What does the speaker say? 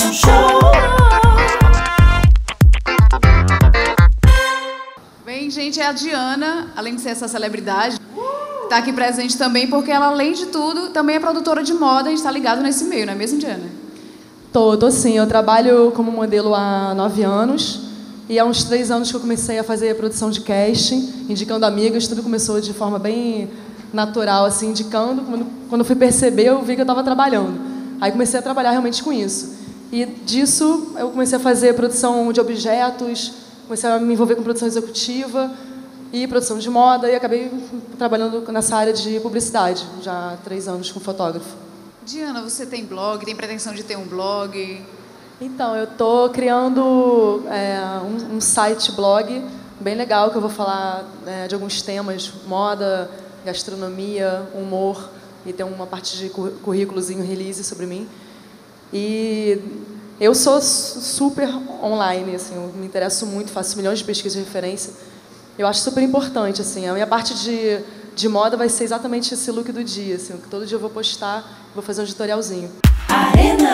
Fashion Show. Bem, gente, é a Diana, além de ser essa celebridade, tá aqui presente também porque ela, além de tudo, também é produtora de moda e está ligado nesse meio, não é mesmo, Diana? Tô, tô sim. Eu trabalho como modelo há nove anos. E há uns três anos que eu comecei a fazer a produção de casting, indicando amigas. Tudo começou de forma bem natural, assim, indicando. Quando, quando eu fui perceber, eu vi que eu estava trabalhando. Aí comecei a trabalhar realmente com isso. E disso eu comecei a fazer produção de objetos, comecei a me envolver com produção executiva e produção de moda e acabei trabalhando nessa área de publicidade já há três anos com fotógrafo. Diana, você tem blog? Tem pretensão de ter um blog? Então, eu estou criando é, um, um, site blog bem legal que eu vou falar é, de alguns temas, moda, gastronomia, humor e tem uma parte de currículozinho release sobre mim. E eu sou super online, assim, eu me interesso muito, faço milhões de pesquisas de referência. Eu acho super importante, assim, a minha parte de, de moda vai ser exatamente esse look do dia, assim, que todo dia eu vou postar, vou fazer um editorialzinho. Arena